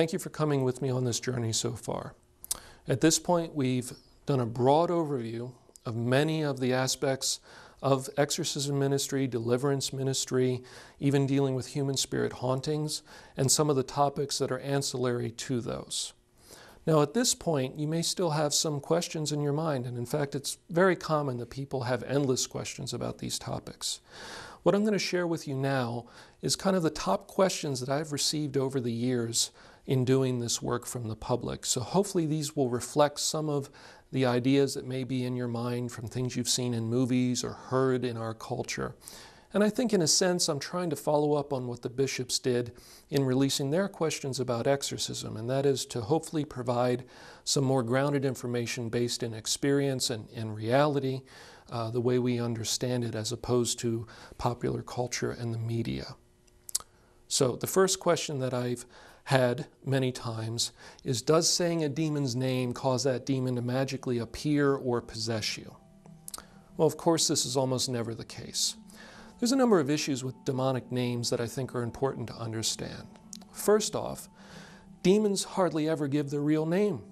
Thank you for coming with me on this journey so far. At this point, we've done a broad overview of many of the aspects of exorcism ministry, deliverance ministry, even dealing with human spirit hauntings, and some of the topics that are ancillary to those. Now, at this point, you may still have some questions in your mind, and in fact, it's very common that people have endless questions about these topics. What I'm going to share with you now is kind of the top questions that I've received over the years in doing this work from the public. So hopefully these will reflect some of the ideas that may be in your mind from things you've seen in movies or heard in our culture. And I think, in a sense, I'm trying to follow up on what the bishops did in releasing their questions about exorcism, and that is to hopefully provide some more grounded information based in experience and, and reality, uh, the way we understand it, as opposed to popular culture and the media. So, the first question that I've had many times is Does saying a demon's name cause that demon to magically appear or possess you? Well, of course, this is almost never the case. There's a number of issues with demonic names that I think are important to understand. First off, demons hardly ever give their real name.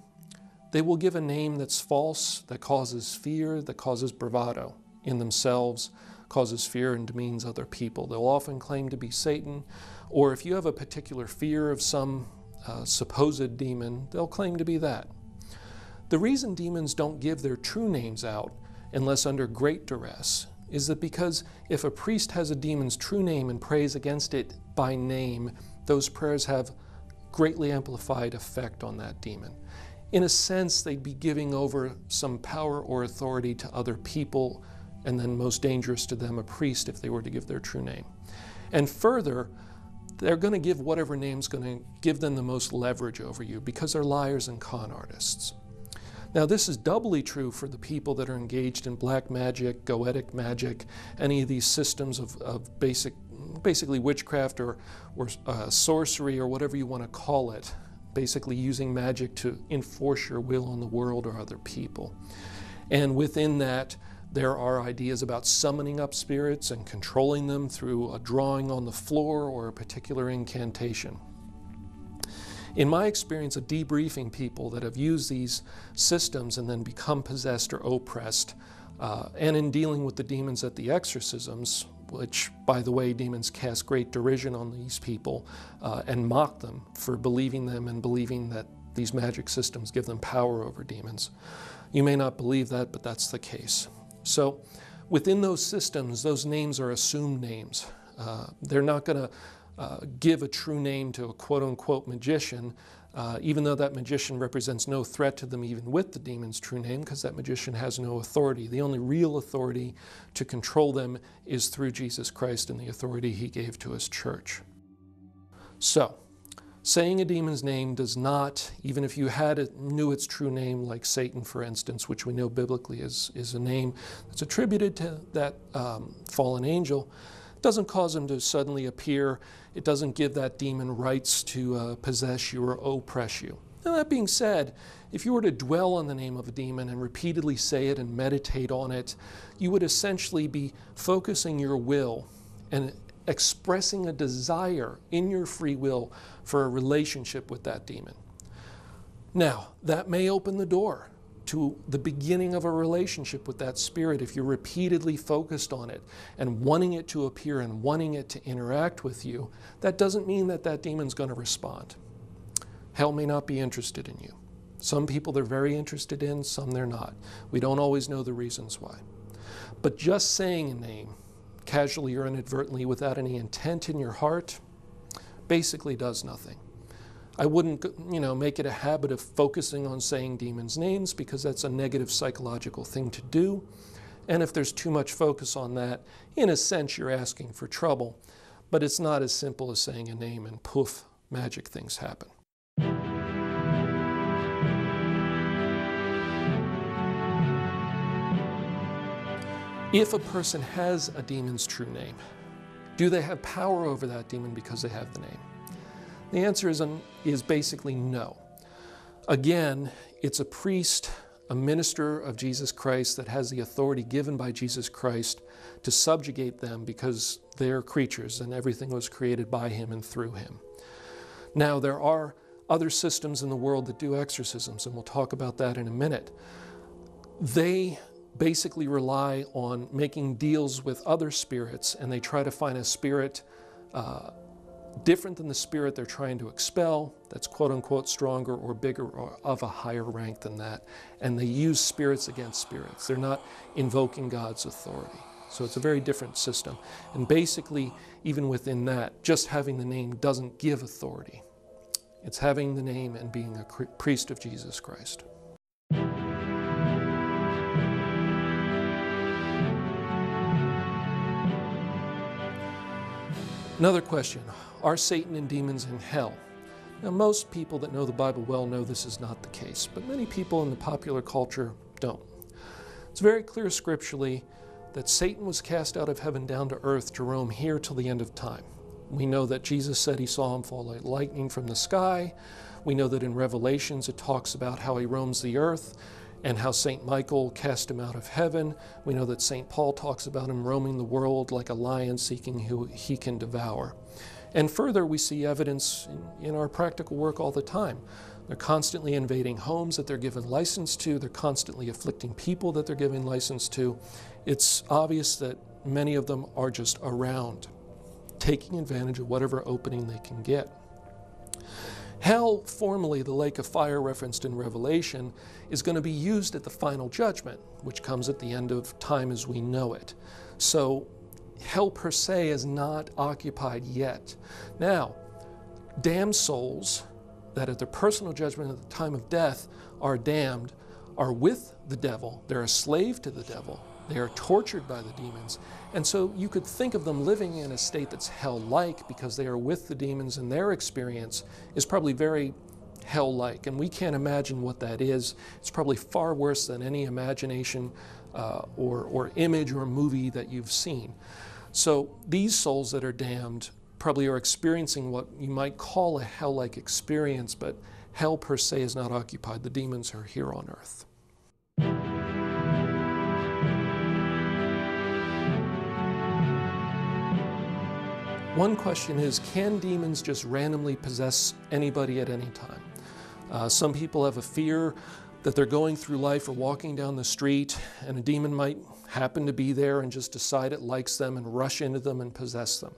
They will give a name that's false, that causes fear, that causes bravado in themselves, causes fear and demeans other people. They'll often claim to be Satan, or if you have a particular fear of some uh, supposed demon, they'll claim to be that. The reason demons don't give their true names out unless under great duress is that because if a priest has a demon's true name and prays against it by name, those prayers have greatly amplified effect on that demon. In a sense, they'd be giving over some power or authority to other people, and then most dangerous to them, a priest, if they were to give their true name. And further, they're going to give whatever name's going to give them the most leverage over you because they're liars and con artists. Now, this is doubly true for the people that are engaged in black magic, goetic magic, any of these systems of, of basic, basically witchcraft or, or uh, sorcery or whatever you want to call it, basically using magic to enforce your will on the world or other people. And within that, there are ideas about summoning up spirits and controlling them through a drawing on the floor or a particular incantation. In my experience of debriefing people that have used these systems and then become possessed or oppressed, uh, and in dealing with the demons at the exorcisms, which, by the way, demons cast great derision on these people uh, and mock them for believing them and believing that these magic systems give them power over demons. You may not believe that, but that's the case. So, within those systems, those names are assumed names. Uh, they're not going to uh, give a true name to a quote unquote magician, uh, even though that magician represents no threat to them, even with the demon's true name, because that magician has no authority. The only real authority to control them is through Jesus Christ and the authority he gave to his church. So, saying a demon's name does not, even if you had it, knew its true name, like Satan, for instance, which we know biblically is, is a name that's attributed to that um, fallen angel, doesn't cause him to suddenly appear. It doesn't give that demon rights to uh, possess you or oppress you. Now, that being said, if you were to dwell on the name of a demon and repeatedly say it and meditate on it, you would essentially be focusing your will and expressing a desire in your free will for a relationship with that demon. Now, that may open the door to the beginning of a relationship with that spirit if you're repeatedly focused on it and wanting it to appear and wanting it to interact with you, that doesn't mean that that demon's going to respond. Hell may not be interested in you. Some people they're very interested in, some they're not. We don't always know the reasons why. But just saying a name, casually or inadvertently, without any intent in your heart, basically does nothing. I wouldn't, you know, make it a habit of focusing on saying demons' names because that's a negative psychological thing to do. And if there's too much focus on that, in a sense, you're asking for trouble. But it's not as simple as saying a name and poof, magic things happen. If a person has a demon's true name, do they have power over that demon because they have the name? The answer is, um, is basically no. Again, it's a priest, a minister of Jesus Christ that has the authority given by Jesus Christ to subjugate them because they're creatures and everything was created by him and through him. Now, there are other systems in the world that do exorcisms, and we'll talk about that in a minute, they basically rely on making deals with other spirits and they try to find a spirit uh, different than the spirit they're trying to expel, that's quote unquote stronger or bigger or of a higher rank than that. And they use spirits against spirits. They're not invoking God's authority. So it's a very different system. And basically, even within that, just having the name doesn't give authority. It's having the name and being a priest of Jesus Christ. Another question Are Satan and demons in hell? Now, most people that know the Bible well know this is not the case, but many people in the popular culture don't. It's very clear scripturally that Satan was cast out of heaven down to earth to roam here till the end of time. We know that Jesus said he saw him fall like lightning from the sky. We know that in Revelations it talks about how he roams the earth and how St. Michael cast him out of heaven. We know that St. Paul talks about him roaming the world like a lion seeking who he can devour. And further, we see evidence in, in, our practical work all the time. They're constantly invading homes that they're given license to, they're constantly afflicting people that they're giving license to. It's obvious that many of them are just around, taking advantage of whatever opening they can get. Hell, formerly the lake of fire referenced in Revelation, is going to be used at the final judgment, which comes at the end of time as we know it. So, hell per se is not occupied yet. Now, damned souls that at their personal judgment at the time of death are damned are with the devil, they're a slave to the devil, they are tortured by the demons. And so you could think of them living in a state that's hell like because they are with the demons, and their experience is probably very hell like. And we can't imagine what that is. It's probably far worse than any imagination uh, or, or image or movie that you've seen. So these souls that are damned probably are experiencing what you might call a hell like experience, but hell per se is not occupied. The demons are here on earth. One question is can demons just randomly possess anybody at any time? Uh, some people have a fear that they're going through life or walking down the street and a demon might happen to be there and just decide it likes them and rush into them and possess them.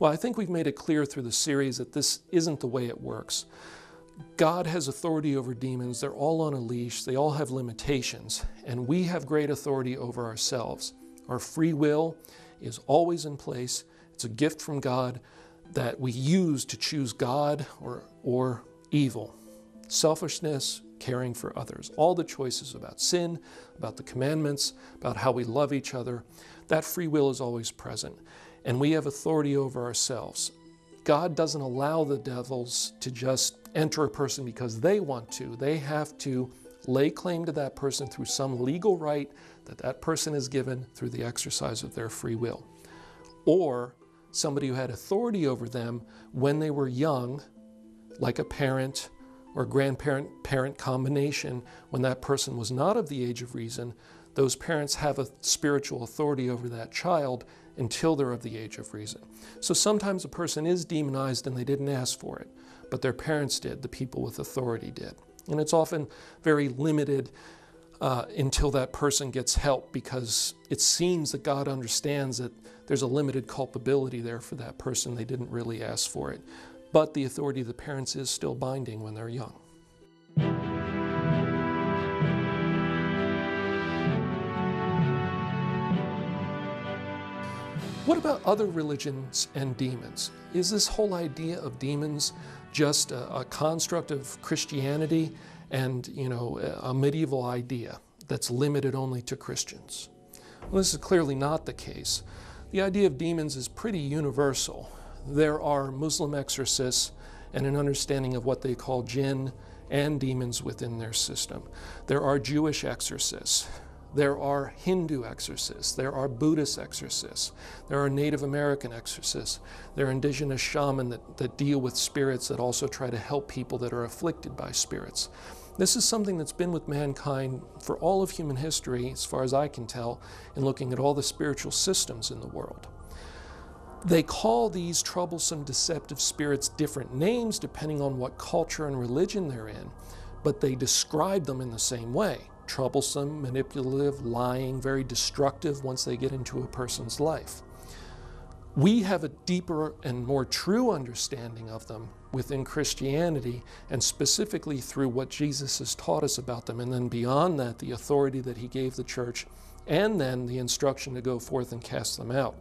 Well, I think we've made it clear through the series that this isn't the way it works. God has authority over demons. They're all on a leash. They all have limitations. And we have great authority over ourselves. Our free will is always in place. It's a gift from God that we use to choose God or, or evil. Selfishness, caring for others. All the choices about sin, about the commandments, about how we love each other, that free will is always present. And we have authority over ourselves. God doesn't allow the devils to just enter a person because they want to. They have to lay claim to that person through some legal right that that person is given through the exercise of their free will. Or somebody who had authority over them when they were young, like a parent or grandparent parent combination, when that person was not of the age of reason, those parents have a spiritual authority over that child until they're of the age of reason. So sometimes a person is demonized and they didn't ask for it, but their parents did, the people with authority did. And it's often very limited uh, until that person gets help because it seems that God understands that there's a limited culpability there for that person. They didn't really ask for it. But the authority of the parents is still binding when they're young. What about other religions and demons? Is this whole idea of demons just a, a construct of Christianity and, you know, a medieval idea that's limited only to Christians? Well, this is clearly not the case. The idea of demons is pretty universal. There are Muslim exorcists and an understanding of what they call jinn and demons within their system. There are Jewish exorcists. There are Hindu exorcists. There are Buddhist exorcists. There are Native American exorcists. There are indigenous shamans that, that deal with spirits that also try to help people that are afflicted by spirits. This is something that's been with mankind for all of human history, as far as I can tell, in looking at all the spiritual systems in the world. They call these troublesome, deceptive spirits different names depending on what culture and religion they're in, but they describe them in the same way troublesome, manipulative, lying, very destructive once they get into a person's life. We have a deeper and more true understanding of them within Christianity, and specifically through what Jesus has taught us about them. And then beyond that, the authority that he gave the church, and then the instruction to go forth and cast them out.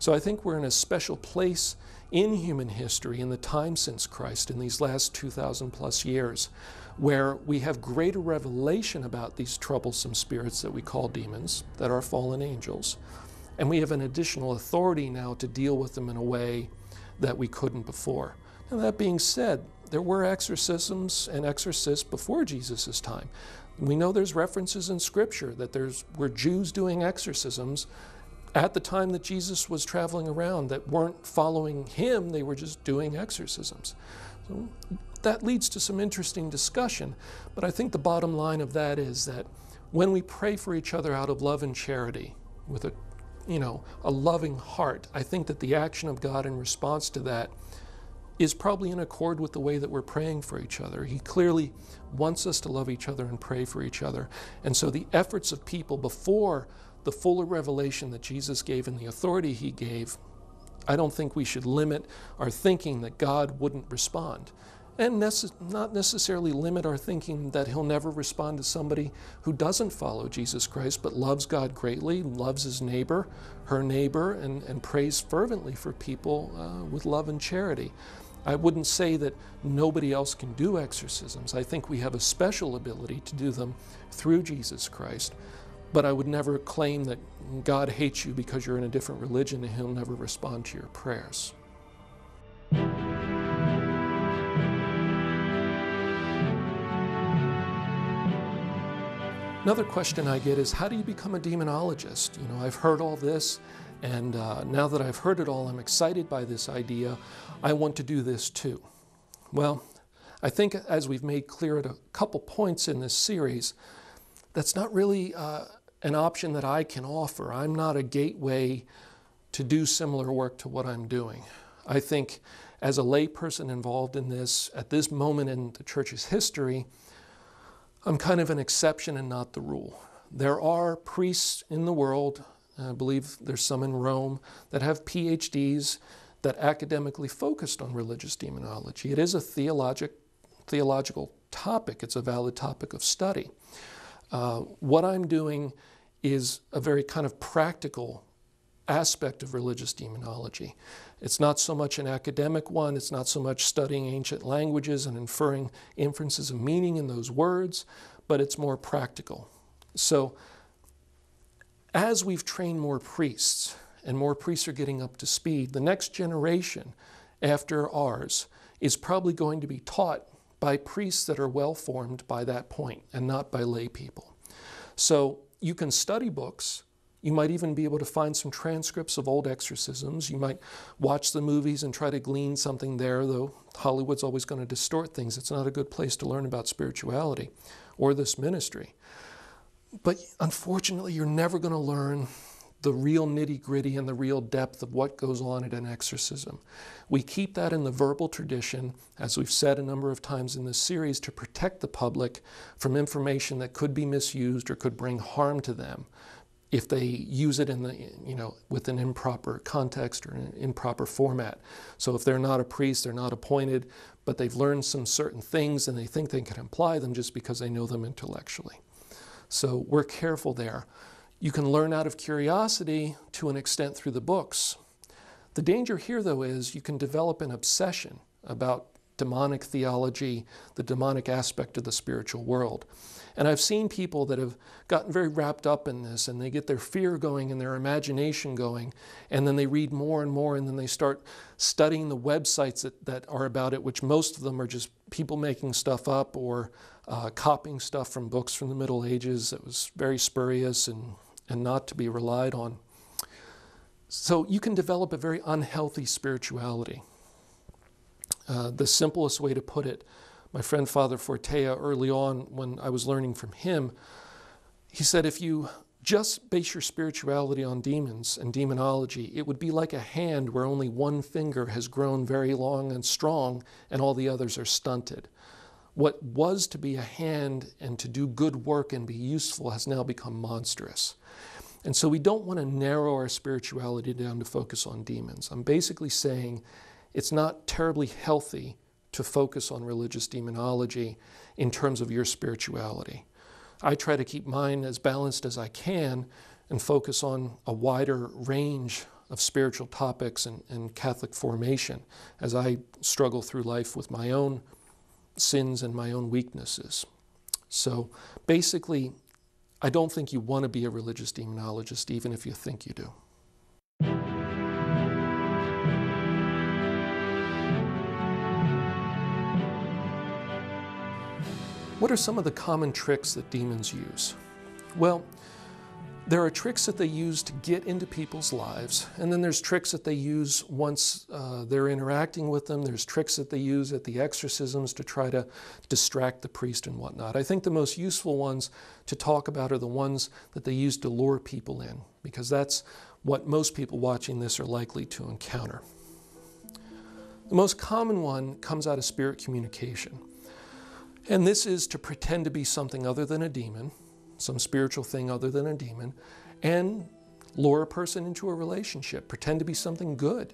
So I think we're in a special place in human history in the time since Christ, in these last 2,000 plus years, where we have greater revelation about these troublesome spirits that we call demons, that are fallen angels. And we have an additional authority now to deal with them in a way that we couldn't before. Now, that being said, there were exorcisms and exorcists before Jesus' time. We know there's references in Scripture that there's were Jews doing exorcisms at the time that Jesus was traveling around that weren't following him, they were just doing exorcisms. So that leads to some interesting discussion, but I think the bottom line of that is that when we pray for each other out of love and charity, with a you know, a loving heart, I think that the action of God in response to that is probably in accord with the way that we're praying for each other. He clearly wants us to love each other and pray for each other. And so the efforts of people before the fuller revelation that Jesus gave and the authority he gave, I don't think we should limit our thinking that God wouldn't respond. And nece- not necessarily limit our thinking that he'll never respond to somebody who doesn't follow Jesus Christ but loves God greatly, loves his neighbor, her neighbor, and, and prays fervently for people uh, with love and charity. I wouldn't say that nobody else can do exorcisms. I think we have a special ability to do them through Jesus Christ. But I would never claim that God hates you because you're in a different religion and He'll never respond to your prayers. Another question I get is how do you become a demonologist? You know, I've heard all this, and uh, now that I've heard it all, I'm excited by this idea. I want to do this too. Well, I think as we've made clear at a couple points in this series, that's not really uh, an option that I can offer. I'm not a gateway to do similar work to what I'm doing. I think as a layperson involved in this, at this moment in the church's history, I'm kind of an exception and not the rule. There are priests in the world, I believe there's some in Rome, that have PhDs that academically focused on religious demonology. It is a theologic, theological topic, it's a valid topic of study. Uh, what I'm doing is a very kind of practical aspect of religious demonology. It's not so much an academic one, it's not so much studying ancient languages and inferring inferences of meaning in those words, but it's more practical. So, as we've trained more priests and more priests are getting up to speed, the next generation after ours is probably going to be taught by priests that are well formed by that point and not by lay people. So, you can study books. You might even be able to find some transcripts of old exorcisms. You might watch the movies and try to glean something there, though Hollywood's always going to distort things. It's not a good place to learn about spirituality or this ministry. But unfortunately, you're never going to learn the real nitty gritty and the real depth of what goes on at an exorcism. We keep that in the verbal tradition, as we've said a number of times in this series, to protect the public from information that could be misused or could bring harm to them if they use it in the you know with an improper context or an improper format. So if they're not a priest, they're not appointed, but they've learned some certain things and they think they can apply them just because they know them intellectually. So we're careful there. You can learn out of curiosity to an extent through the books. The danger here, though, is you can develop an obsession about demonic theology, the demonic aspect of the spiritual world. And I've seen people that have gotten very wrapped up in this and they get their fear going and their imagination going, and then they read more and more, and then they start studying the websites that, that are about it, which most of them are just people making stuff up or uh, copying stuff from books from the Middle Ages that was very spurious and and not to be relied on. So you can develop a very unhealthy spirituality. Uh, the simplest way to put it, my friend Father Fortea, early on when I was learning from him, he said if you just base your spirituality on demons and demonology, it would be like a hand where only one finger has grown very long and strong and all the others are stunted. What was to be a hand and to do good work and be useful has now become monstrous. And so we don't want to narrow our spirituality down to focus on demons. I'm basically saying it's not terribly healthy to focus on religious demonology in terms of your spirituality. I try to keep mine as balanced as I can and focus on a wider range of spiritual topics and, and, Catholic formation as I struggle through life with my own sins and my own weaknesses. So basically, I don't think you want to be a religious demonologist, even if you think you do. What are some of the common tricks that demons use? Well, there are tricks that they use to get into people's lives, and then there's tricks that they use once uh, they're interacting with them. There's tricks that they use at the exorcisms to try to distract the priest and whatnot. I think the most useful ones to talk about are the ones that they use to lure people in, because that's what most people watching this are likely to encounter. The most common one comes out of spirit communication. And this is to pretend to be something other than a demon, some spiritual thing other than a demon, and lure a person into a relationship, pretend to be something good,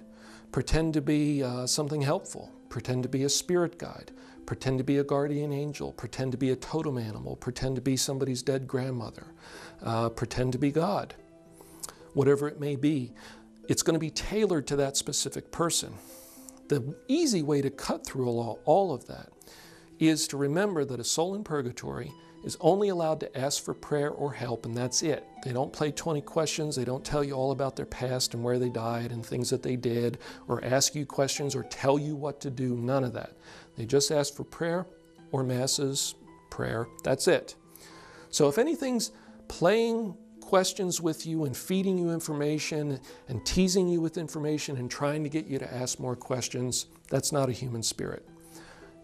pretend to be uh, something helpful, pretend to be a spirit guide, pretend to be a guardian angel, pretend to be a totem animal, pretend to be somebody's dead grandmother, uh, pretend to be God. Whatever it may be, it's going to be tailored to that specific person. The easy way to cut through all, all of that is to remember that a soul in purgatory is only allowed to ask for prayer or help, and that's it. They don't play 20 questions, they don't tell you all about their past and where they died and things that they did, or ask you questions or tell you what to do, none of that. They just ask for prayer or masses, prayer, that's it. So if anything's playing questions with you and feeding you information and teasing you with information and trying to get you to ask more questions, that's not a human spirit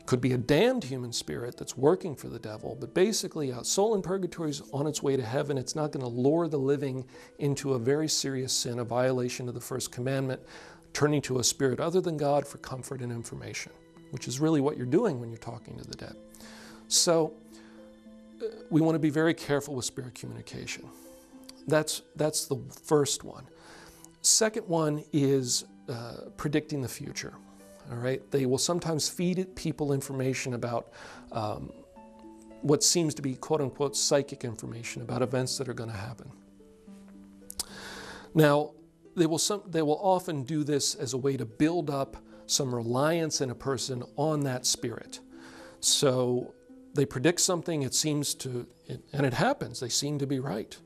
could be a damned human spirit that's working for the devil, but basically a soul in purgatory is on its way to heaven. It's not going to lure the living into a very serious sin, a violation of the first commandment, turning to a spirit other than God for comfort and information, which is really what you're doing when you're talking to the dead. So uh, we want to be very careful with spirit communication. That's, that's the first one. Second one is uh, predicting the future. All right, they will sometimes feed people information about um, what seems to be quote unquote psychic information about events that are going to happen. Now, they will, some, they will often do this as a way to build up some reliance in a person on that spirit. So they predict something, it seems to, and it happens, they seem to be right.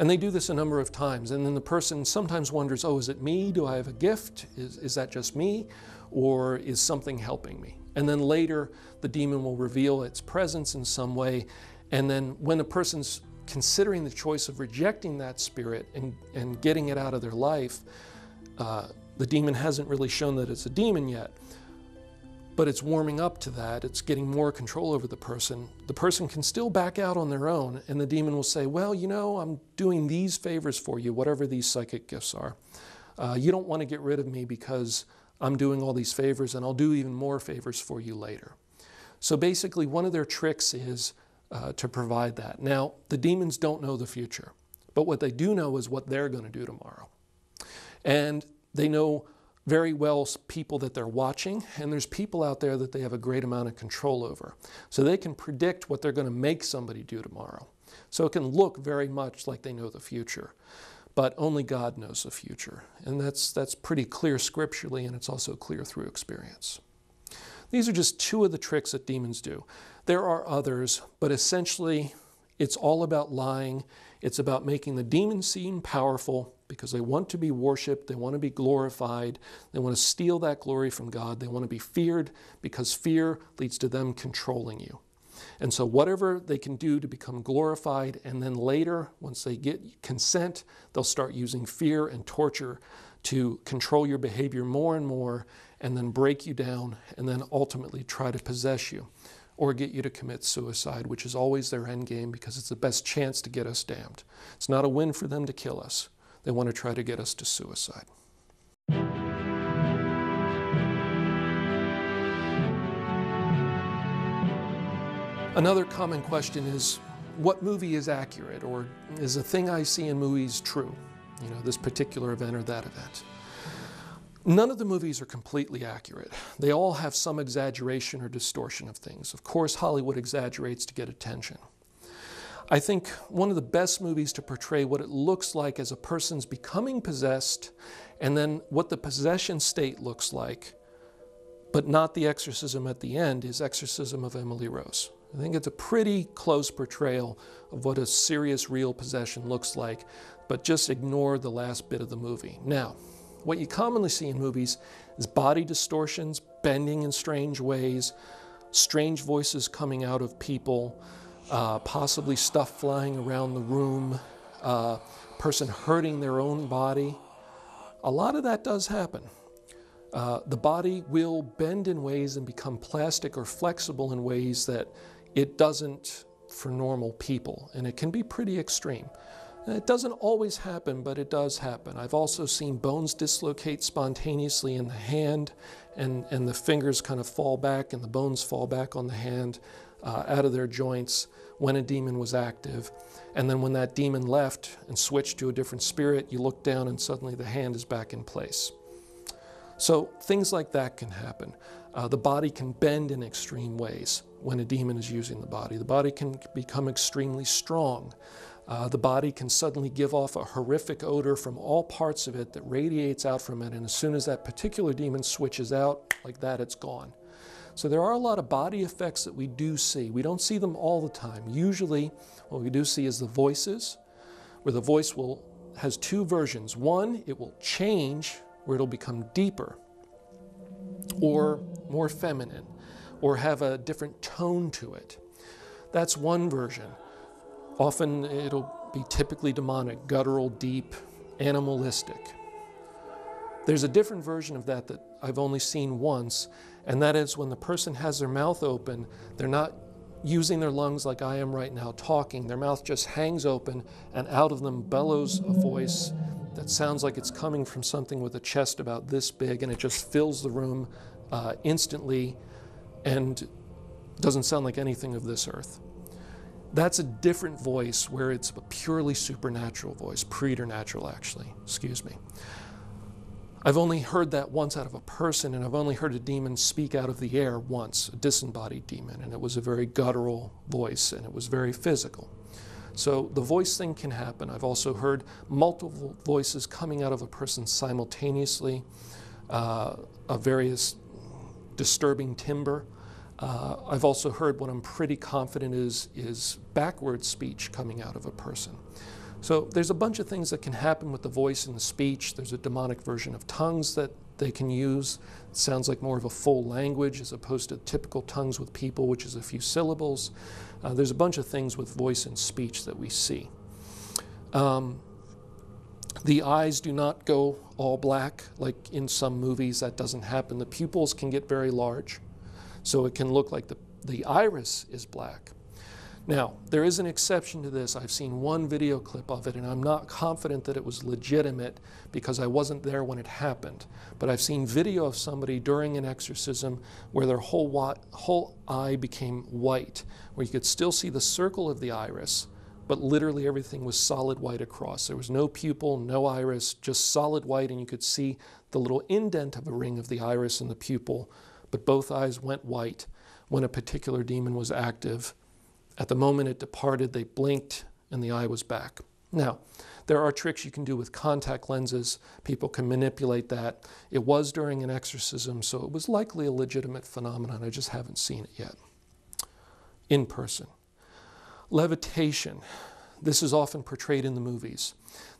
And they do this a number of times. And then the person sometimes wonders, oh, is it me? Do I have a gift? Is, is that just me? or is something helping me? And then later, the demon will reveal its presence in some way. And then when a person's considering the choice of rejecting that spirit and, and getting it out of their life, uh, the demon hasn't really shown that it's a demon yet, but it's warming up to that. It's getting more control over the person. The person can still back out on their own, and the demon will say, Well, you know, I'm doing these favors for you, whatever these psychic gifts are. Uh, you don't want to get rid of me because I'm doing all these favors and I'll do even more favors for you later. So basically, one of their tricks is uh, to provide that. Now, the demons don't know the future, but what they do know is what they're going to do tomorrow. And they know very well people that they're watching, and there's people out there that they have a great amount of control over. So they can predict what they're going to make somebody do tomorrow. So it can look very much like they know the future but only God knows the future. And that's, that's pretty clear scripturally, and it's also clear through experience. These are just two of the tricks that demons do. There are others, but essentially, it's all about lying. It's about making the demon seem powerful because they want to be worshiped, they want to be glorified, they want to steal that glory from God, they want to be feared because fear leads to them controlling you. And so, whatever they can do to become glorified, and then later, once they get consent, they'll start using fear and torture to control your behavior more and more, and then break you down, and then ultimately try to possess you. or get you to commit suicide, which is always their end game because it's the best chance to get us damned. It's not a win for them to kill us. They want to try to get us to suicide. Another common question is what movie is accurate or is a thing I see in movies true? You know, this particular event or that event. None of the movies are completely accurate. They all have some exaggeration or distortion of things. Of course, Hollywood exaggerates to get attention. I think one of the best movies to portray what it looks like as a person's becoming possessed and then what the possession state looks like, but not the exorcism at the end, is Exorcism of Emily Rose. I think it's a pretty close portrayal of what a serious, real possession looks like, but just ignore the last bit of the movie. Now, what you commonly see in movies is body distortions, bending in strange ways, strange voices coming out of people, uh, possibly stuff flying around the room, uh, person hurting their own body. A lot of that does happen. Uh, the body will bend in ways and become plastic or flexible in ways that it doesn't for normal people, and it can be pretty extreme. It doesn't always happen, but it does happen. I've also seen bones dislocate spontaneously in the hand, and, and the fingers kind of fall back and the bones fall back on the hand uh, out of their joints when a demon was active. And then when that demon left and switched to a different spirit, you look down and suddenly the hand is back in place. So things like that can happen. Uh, the body can bend in extreme ways when a demon is using the body. The body can become extremely strong. Uh, the body can suddenly give off a horrific odor from all parts of it that radiates out from it, and as soon as that particular demon switches out, like that, it's gone. So there are a lot of body effects that we do see. We don't see them all the time. Usually, what we do see is the voices, where the voice will has two versions. One, it will change, where it'll become deeper, or more feminine, or have a different tone to it. That's one version. Often it'll be typically demonic, guttural, deep, animalistic. There's a different version of that that I've only seen once, and that is when the person has their mouth open, they're not using their lungs like I am right now talking. Their mouth just hangs open, and out of them bellows a voice that sounds like it's coming from something with a chest about this big, and it just fills the room uh, instantly and doesn't sound like anything of this earth. That's a different voice where it's a purely supernatural voice, preternatural actually, excuse me. I've only heard that once out of a person, and I've only heard a demon speak out of the air once, a disembodied demon, and it was a very guttural voice and it was very physical. So the voice thing can happen. I've also heard multiple voices coming out of a person simultaneously, uh, of various disturbing timbre. Uh, I've also heard what I'm pretty confident is, is backward speech coming out of a person. So there's a bunch of things that can happen with the voice and the speech. There's a demonic version of tongues that they can use. It sounds like more of a full language as opposed to typical tongues with people, which is a few syllables. Uh, there's a bunch of things with voice and speech that we see. Um, the eyes do not go all black like in some movies. That doesn't happen. The pupils can get very large. So it can look like the, the iris is black. Now, there is an exception to this. I've seen one video clip of it, and I'm not confident that it was legitimate because I wasn't there when it happened. But I've seen video of somebody during an exorcism where their whole, whole eye became white, where you could still see the circle of the iris, but literally everything was solid white across. There was no pupil, no iris, just solid white, and you could see the little indent of a ring of the iris and the pupil but both eyes went white when a particular demon was active. At the moment it departed, they blinked and the eye was back. Now, there are tricks you can do with contact lenses. People can manipulate that. It was during an exorcism, so it was likely a legitimate phenomenon. I just haven't seen it yet in person. Levitation. This is often portrayed in the movies.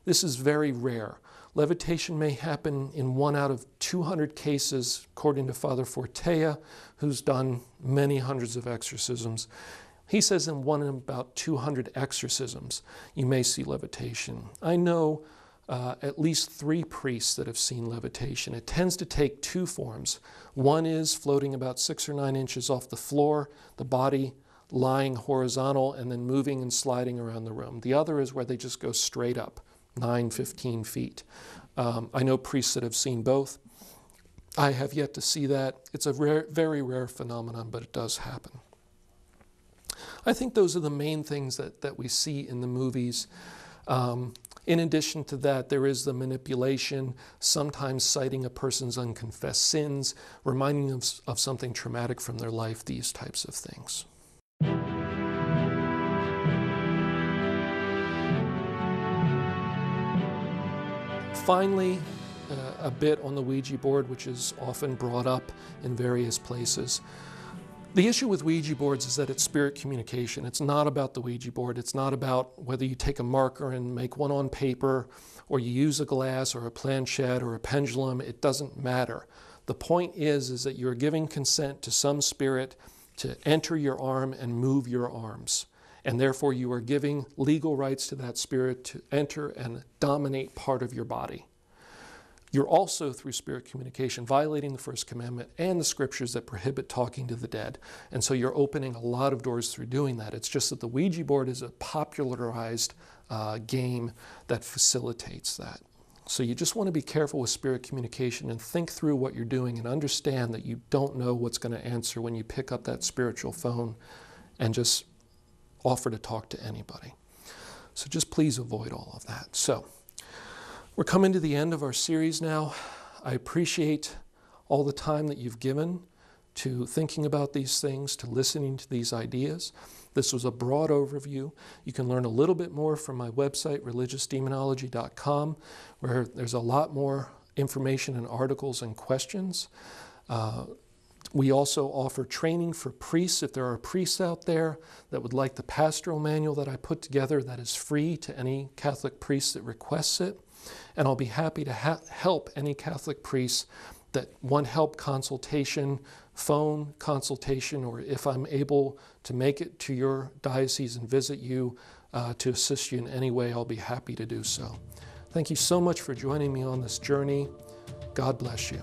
This is very rare. Levitation may happen in one out of 200 cases, according to Father Fortea, who's done many hundreds of exorcisms. He says in one in about 200 exorcisms, you may see levitation. I know uh, at least three priests that have seen levitation. It tends to take two forms. One is floating about six or nine inches off the floor, the body lying horizontal and then moving and sliding around the room. The other is where they just go straight up, 9, 15 feet. Um, I know priests that have seen both. I have yet to see that. It's a rare, very rare phenomenon, but it does happen. I think those are the main things that, that we see in the movies. Um, in addition to that, there is the manipulation, sometimes citing a person's unconfessed sins, reminding them of, of something traumatic from their life, these types of things. Finally, uh, a bit on the Ouija board, which is often brought up in various places. The issue with Ouija boards is that it's spirit communication. It's not about the Ouija board. It's not about whether you take a marker and make one on paper, or you use a glass or a planchette or a pendulum. It doesn't matter. The point is, is that you're giving consent to some spirit to enter your arm and move your arms. And therefore, you are giving legal rights to that spirit to enter and dominate part of your body. You're also, through spirit communication, violating the first commandment and the scriptures that prohibit talking to the dead. And so you're opening a lot of doors through doing that. It's just that the Ouija board is a popularized uh, game that facilitates that. So you just want to be careful with spirit communication and think through what you're doing and understand that you don't know what's going to answer when you pick up that spiritual phone and just offer to talk to anybody. So just please avoid all of that. So, we're coming to the end of our series now. I appreciate all the time that you've given to thinking about these things, to listening to these ideas. This was a broad overview. You can learn a little bit more from my website, religiousdemonology.com, where there's a lot more information and articles and questions. Uh, we also offer training for priests. If there are priests out there that would like the pastoral manual that I put together, that is free to any Catholic priest that requests it. And I'll be happy to ha help any Catholic priests that want help consultation, phone consultation, or if I'm able to make it to your diocese and visit you uh, to assist you in any way, I'll be happy to do so. Thank you so much for joining me on this journey. God bless you.